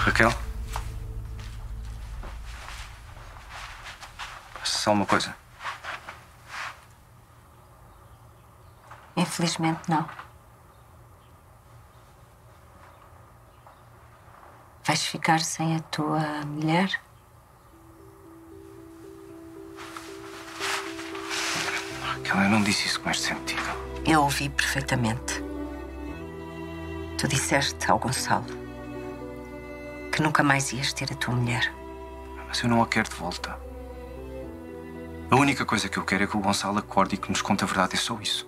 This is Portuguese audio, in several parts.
Raquel? Passa-se alguma coisa? Infelizmente, não. Vais ficar sem a tua mulher? Raquel, eu não disse isso com este sentido. Eu ouvi perfeitamente. Tu disseste ao Gonçalo que nunca mais ias ter a tua mulher. Mas eu não a quero de volta. A única coisa que eu quero é que o Gonçalo acorde e que nos conte a verdade. É só isso.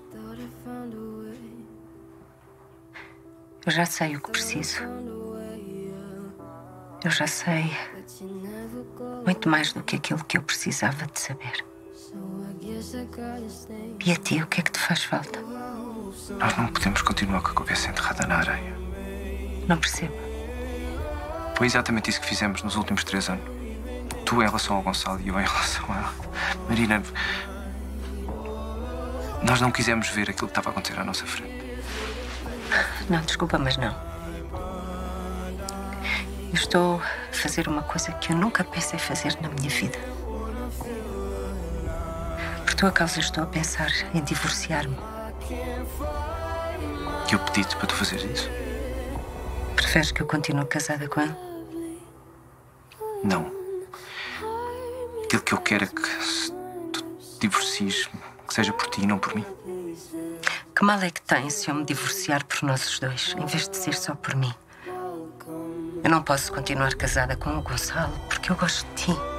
Eu já sei o que preciso. Eu já sei muito mais do que aquilo que eu precisava de saber. E a ti, o que é que te faz falta? Nós não podemos continuar com a cabeça enterrada na areia. Não percebo. Foi exatamente isso que fizemos nos últimos três anos. Tu em relação ao Gonçalo e eu em relação a ela. Marina, nós não quisemos ver aquilo que estava a acontecer à nossa frente. Não, desculpa, mas não. Eu estou a fazer uma coisa que eu nunca pensei fazer na minha vida. Por tua causa, estou a pensar em divorciar-me. Que eu pedi-te para tu fazer isso? Preferes que eu continue casada com ele? Não. Aquilo que eu quero é que se tu te divorcies, que seja por ti e não por mim. Que mal é que tem se eu me divorciar por nós os dois, em vez de ser só por mim? Eu não posso continuar casada com o Gonçalo porque eu gosto de ti.